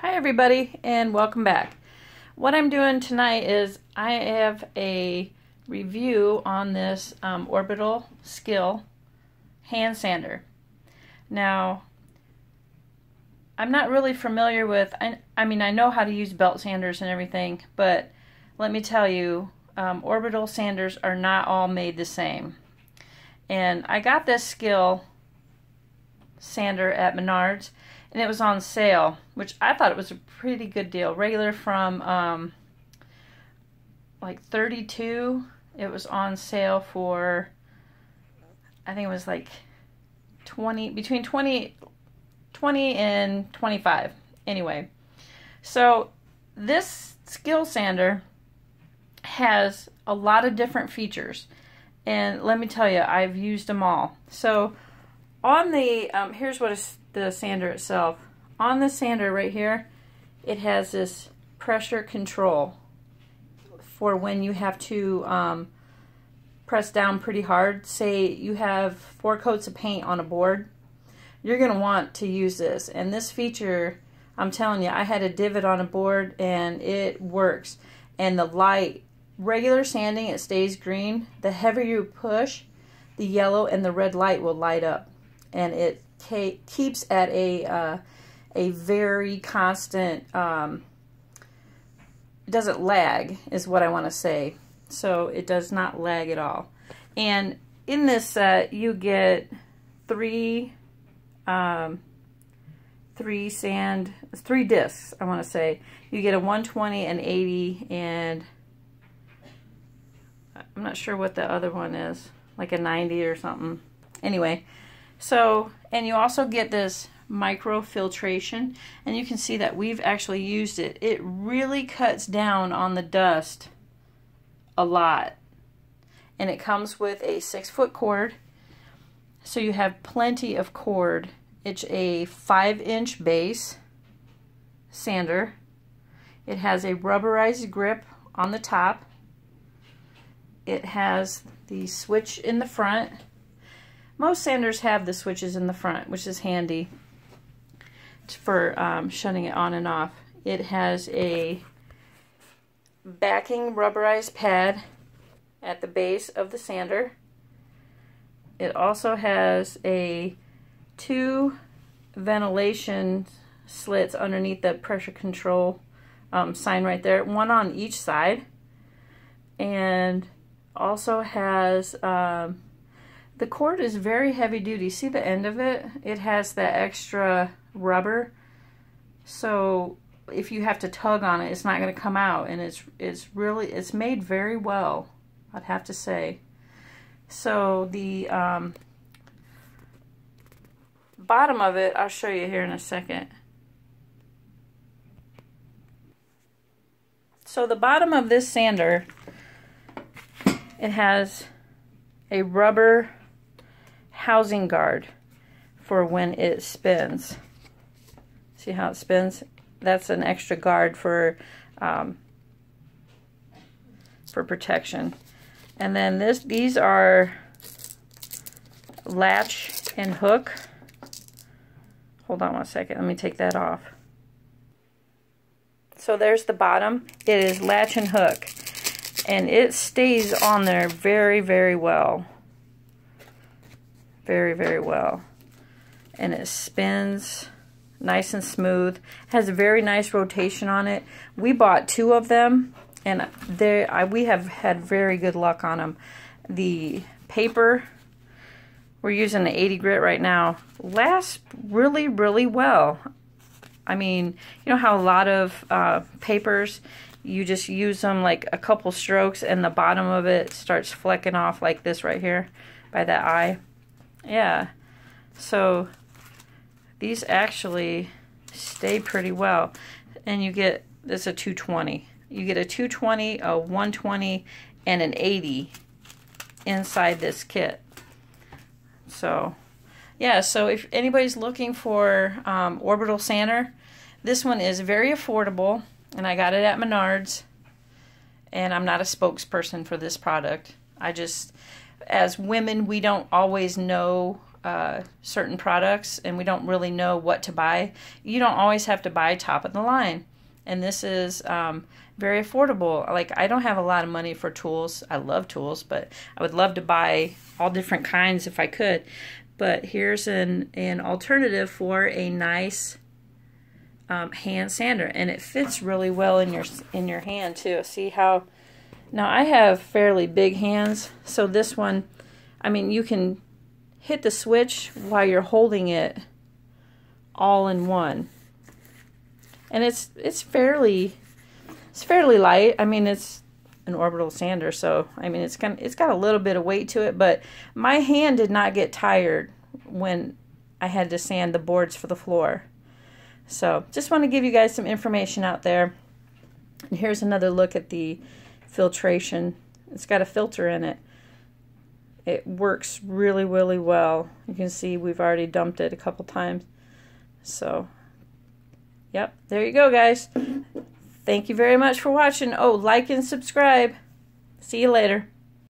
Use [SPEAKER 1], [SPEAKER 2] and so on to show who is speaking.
[SPEAKER 1] Hi everybody and welcome back. What I'm doing tonight is I have a review on this um, Orbital Skil hand sander. Now I'm not really familiar with, I, I mean I know how to use belt sanders and everything, but let me tell you, um, orbital sanders are not all made the same. And I got this Skil sander at Menards and it was on sale, which I thought it was a pretty good deal. Regular from um, like 32, it was on sale for I think it was like 20 between 20 20 and 25. Anyway, so this Skil sander has a lot of different features. And let me tell you, I've used them all. So on the, um, here's what the sander itself. On the sander right here, it has this pressure control for when you have to um, press down pretty hard. Say you have four coats of paint on a board, you're going to want to use this. And this feature, I'm telling you, I had a divot on a board and it works. And the light, regular sanding, it stays green. The heavier you push, the yellow and the red light will light up. And it keeps at a uh, a very constant. Um, doesn't lag, is what I want to say. So it does not lag at all. And in this set, you get three, um, three sand, three discs. I want to say you get a 120, an 80, and I'm not sure what the other one is, like a 90 or something. Anyway, so, and you also get this microfiltration, and you can see that we've actually used it. It really cuts down on the dust a lot. And it comes with a six foot cord, so you have plenty of cord. It's a five inch base sander. It has a rubberized grip on the top. It has the switch in the front most sanders have the switches in the front, which is handy for um, shutting it on and off. It has a backing rubberized pad at the base of the sander. It also has a two ventilation slits underneath the pressure control um, sign right there, one on each side. And also has um, the cord is very heavy duty. See the end of it? It has that extra rubber. So if you have to tug on it, it's not going to come out. And it's, it's really, it's made very well, I'd have to say. So the um, bottom of it, I'll show you here in a second. So the bottom of this sander, it has a rubber housing guard for when it spins. See how it spins? That's an extra guard for um, for protection. And then this, these are latch and hook. Hold on one second. Let me take that off. So there's the bottom. It is latch and hook. And it stays on there very, very well very, very well. And it spins nice and smooth. Has a very nice rotation on it. We bought two of them, and they I, we have had very good luck on them. The paper, we're using the 80 grit right now, lasts really, really well. I mean, you know how a lot of uh, papers, you just use them like a couple strokes and the bottom of it starts flecking off like this right here by that eye. Yeah. So these actually stay pretty well. And you get, this a 220. You get a 220, a 120, and an 80 inside this kit. So, yeah, so if anybody's looking for um, orbital sander, this one is very affordable, and I got it at Menards. And I'm not a spokesperson for this product. I just as women, we don't always know uh, certain products and we don't really know what to buy, you don't always have to buy top of the line. And this is um, very affordable. Like, I don't have a lot of money for tools. I love tools, but I would love to buy all different kinds if I could. But here's an, an alternative for a nice um, hand sander, and it fits really well in your in your hand too. See how? Now I have fairly big hands, so this one, I mean, you can hit the switch while you're holding it all in one. And it's it's fairly it's fairly light. I mean, it's an orbital sander, so I mean, it's kind it's got a little bit of weight to it, but my hand did not get tired when I had to sand the boards for the floor. So, just want to give you guys some information out there. And here's another look at the filtration. It's got a filter in it. It works really, really well. You can see we've already dumped it a couple times. So, yep, there you go, guys. Thank you very much for watching. Oh, like and subscribe. See you later.